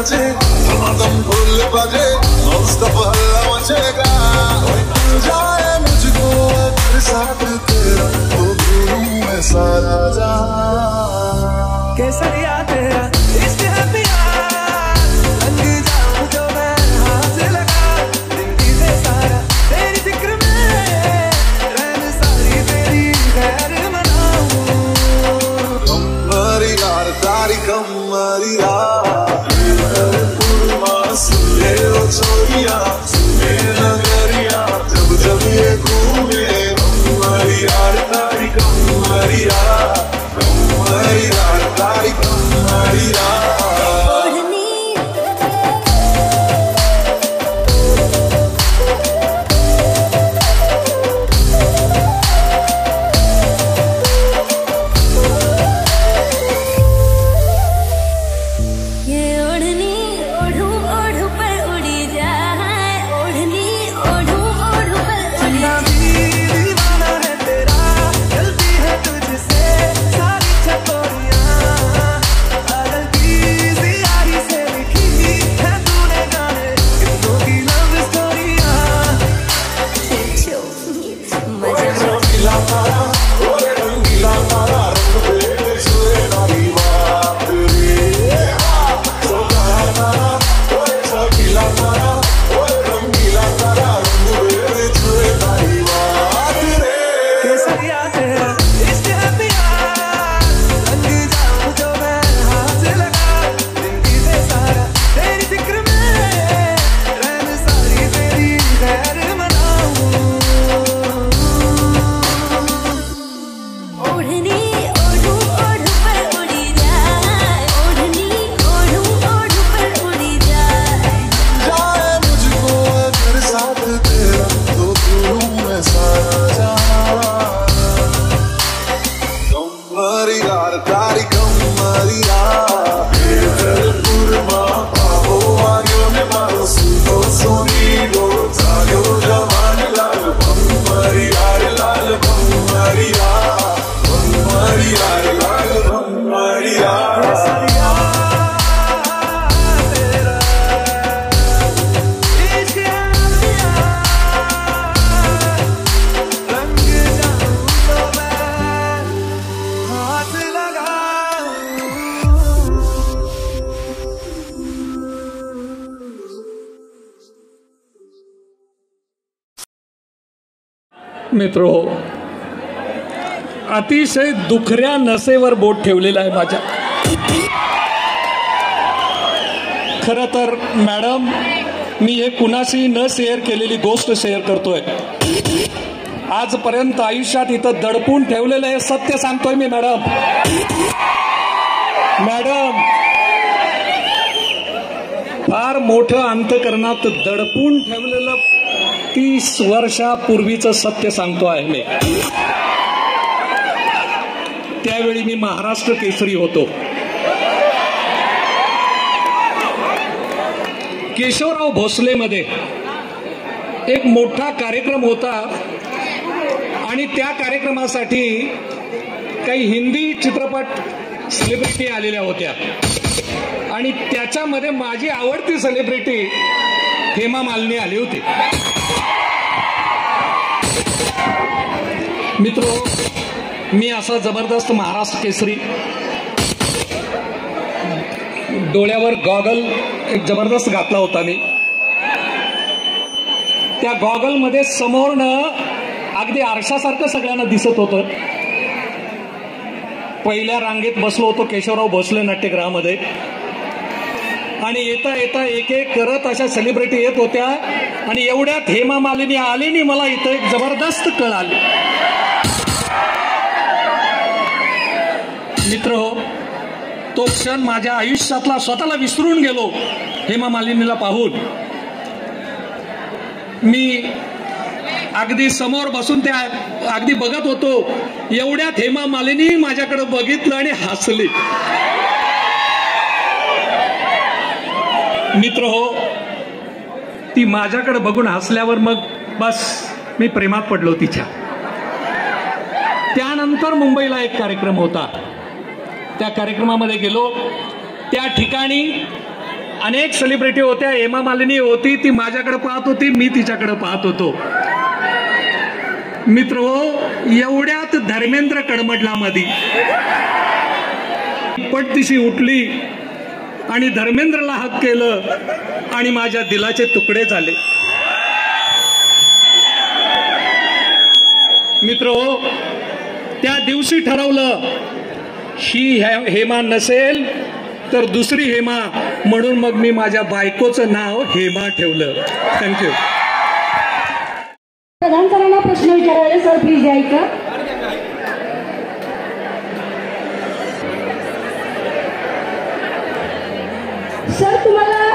헤어질 मित्र अतिशय दुखऱ्या नसेवर बोट ठेवलेलं आहे माझ्या. खरं तर मॅडम मी हे कुणाशी न शेअर केलेली गोष्ट शेअर करतोय. आजपर्यंत आयुष्यात इथं दडपून ठेवलेलं हे सत्य सांगतोय मी मॅडम. मॅडम फार मोठं अंतकरणात दडपून ठेवलेलं तीस वर्षापूर्वीचं सत्य सांगतो आहे मी. त्यावेळी मी महाराष्ट्र केसरी होतो. केशवराव भोसलेमध्ये एक मोठा कार्यक्रम होता आणि त्या कार्यक्रमासाठी काही हिंदी चित्रपट सेलिब्रिटी आलेल्या होत्या. आणि त्याच्यामध्ये माझी आवडती सेलिब्रिटी हेमा मालिनी आली होती. मित्र मी असा जबरदस्त महाराष्ट्र केसरी. डोळ्यावर गॉगल एक जबरदस्त घातला होता मी. त्या गॉगलमध्ये समोरनं अगदी आरशासारखं सगळ्यांना दिसत होतं. पहिल्या रांगेत बसलो होतो केशवराव भोसले नाट्यगृहामध्ये. आणि येता येता एक एक करत अशा सेलिब्रिटी येत होत्या. आणि एवढ्यात हेमा मालिनी आली आणि मला इथं एक जबरदस्त कळ आली. मित्र हो तो क्षण माझ्या आयुष्यातला स्वतःला विसरून गेलो हेमा मालिनीला पाहून. मी अगदी समोर बसून त्या अगदी बघत होतो एवढ्यात हेमा मालिनी माझ्याकडे बघितलं आणि हसली. मित्र हो ती माझ्याकडे बघून हसल्यावर मग बस मी प्रेमात पडलो तिच्या. त्यानंतर मुंबईला एक कार्यक्रम होता. त्या कार्यक्रमामध्ये गेलो. त्या ठिकाणी अनेक सेलिब्रिटी होत्या. हेमा मालिनी होती ती माझ्याकडे पाहत होती मी तिच्याकडे पाहत होतो. मित्र हो एवढ्यात धर्मेंद्र कडमडला मधी पटदिशी उठली आणि धर्मेंद्रला हक केलं आणि माझ्या दिलाचे तुकडे झाले. मित्र हो त्या दिवशी ठरवलं ही हेमा नसेल तर दुसरी हेमा. म्हणून मग मी माझ्या बायकोचं नाव हेमा ठेवलं. थँक्यू प्रधान सरांना प्रश्न विचारायला सर प्लीज यायचं सर तुम्हाला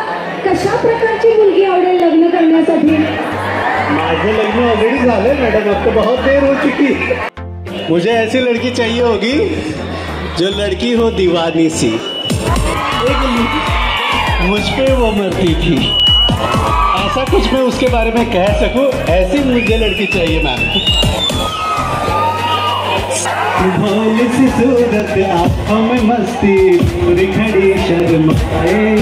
कशा प्रकारची मुलगी आवडेल लग्न करण्यासाठी? माझे लग्न ऑलरेडी झाले मैडम अब तो बहुत देर हो चुकी मुझे ऐसी लड़की चाहिए होगी जो लड़की हो दीवानी सी। मुझ पे वो मरती थी। ऐसा कुछ मैं उसके बारे में कह सकूँ? ऐसी मुझे लड़की चाहिए मैम। भोली सी सूरत आँखों में मस्ती खड़ी शर्माए पूरी खड़ी शर्माए।